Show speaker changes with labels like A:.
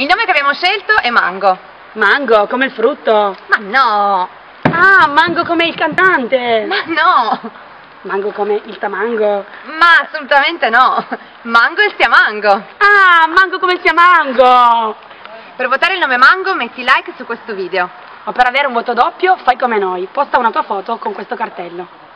A: Il nome che abbiamo scelto è Mango.
B: Mango, come il frutto.
A: Ma no!
B: Ah, Mango come il cantante.
A: Ma no!
B: Mango come il tamango.
A: Ma assolutamente no! Mango e siamango!
B: Ah, Mango come il Mango.
A: Per votare il nome Mango metti like su questo video.
B: O per avere un voto doppio fai come noi, posta una tua foto con questo cartello.